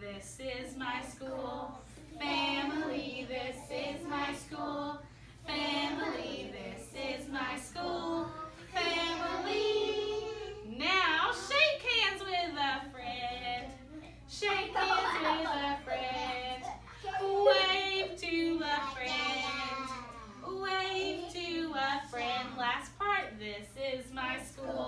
This is my school. Family, this is my school. Family, this is my school. Family. Now shake hands with a friend. Shake hands with a friend. Wave to a friend. Wave to a friend. Last part, this is my school.